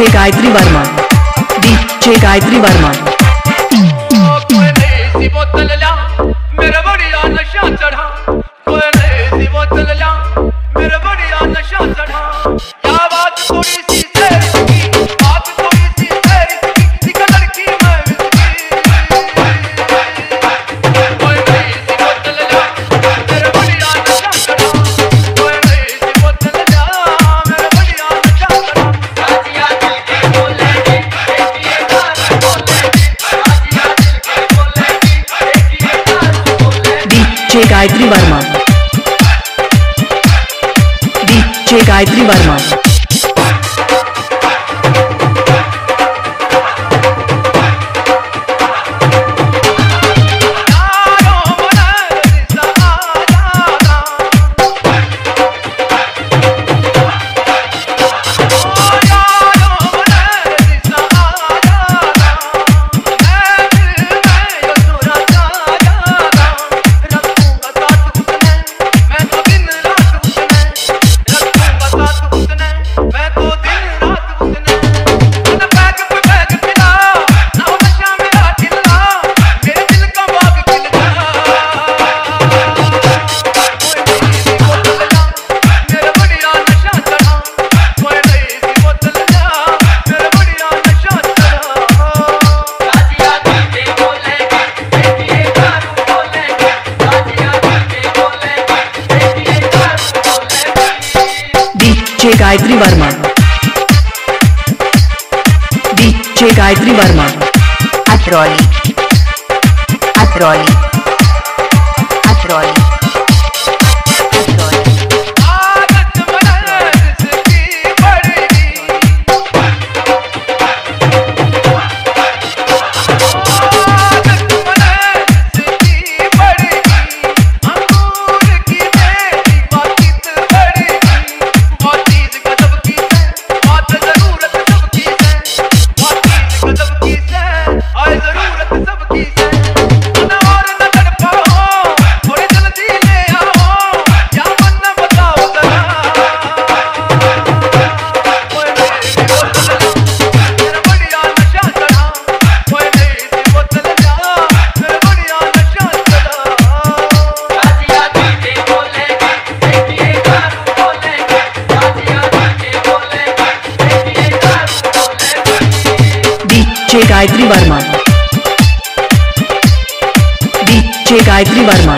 DJ Gayatri Verma. DJ Gayatri Verma. Gayatri Verma. DJ Gayatri Verma. DJ Gayatri Verma. DJ Gayatri Verma. Atrauli Atrauli Atrauli Gayatri Verma. DJ Gayatri Verma.